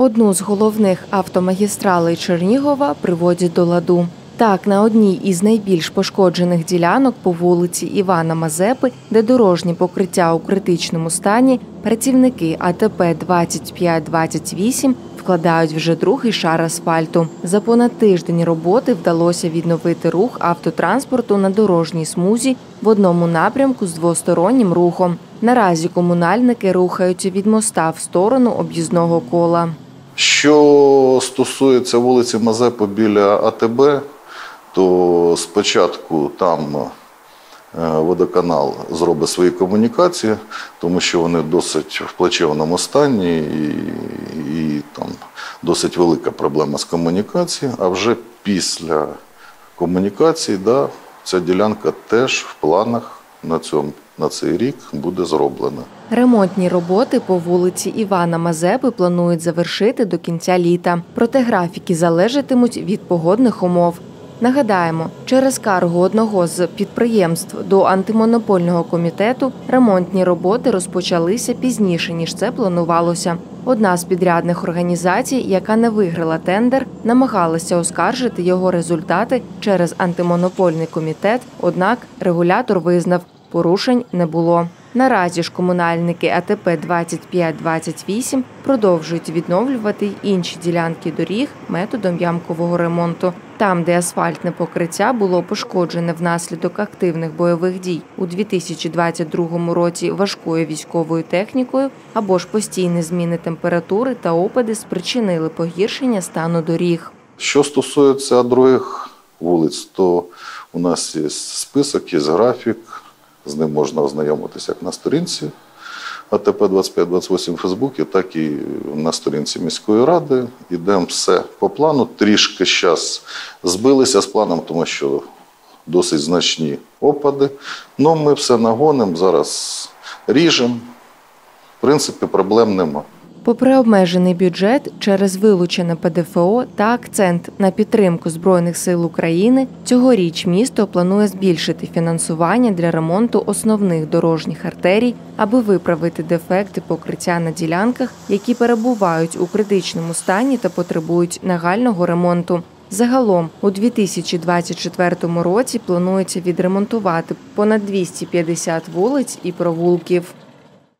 Одну з головних автомагістралей Чернігова приводять до ладу. Так, на одній із найбільш пошкоджених ділянок по вулиці Івана Мазепи, де дорожнє покриття у критичному стані, працівники АТП 2528 вкладають вже другий шар асфальту. За понад тиждень роботи вдалося відновити рух автотранспорту на дорожній смузі в одному напрямку з двостороннім рухом. Наразі комунальники рухаються від моста в сторону об'їзного кола. Що стосується вулиці Мазепи біля АТБ, то спочатку там е, водоканал зробить свої комунікації, тому що вони досить в плачевному стані і, і там досить велика проблема з комунікацією. А вже після комунікації, да, ця ділянка теж в планах на, цьому, на цей рік буде зроблена. Ремонтні роботи по вулиці Івана Мазепи планують завершити до кінця літа. Проте графіки залежатимуть від погодних умов. Нагадаємо, через скаргу одного з підприємств до антимонопольного комітету ремонтні роботи розпочалися пізніше ніж це планувалося. Одна з підрядних організацій, яка не виграла тендер, намагалася оскаржити його результати через антимонопольний комітет. Однак регулятор визнав, порушень не було. Наразі ж комунальники АТП 2528 продовжують відновлювати й інші ділянки доріг методом ямкового ремонту. Там, де асфальтне покриття було пошкоджене внаслідок активних бойових дій у 2022 році важкою військовою технікою або ж постійні зміни температури та опади спричинили погіршення стану доріг. Що стосується других вулиць, то у нас є список, є графік, з ним можна ознайомитися як на сторінці АТП 2528 в Фейсбуці, так і на сторінці міської ради. Йдемо все по плану. Трішки зараз збилися з планом, тому що досить значні опади. Ну, ми все нагонимо, зараз ріжемо. В принципі, проблем нема. Попри обмежений бюджет через вилучене ПДФО та акцент на підтримку збройних сил України, цьогоріч місто планує збільшити фінансування для ремонту основних дорожніх артерій, аби виправити дефекти покриття на ділянках, які перебувають у критичному стані та потребують нагального ремонту. Загалом у 2024 році планується відремонтувати понад 250 вулиць і провулків.